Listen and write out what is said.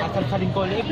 Asal saling kolek.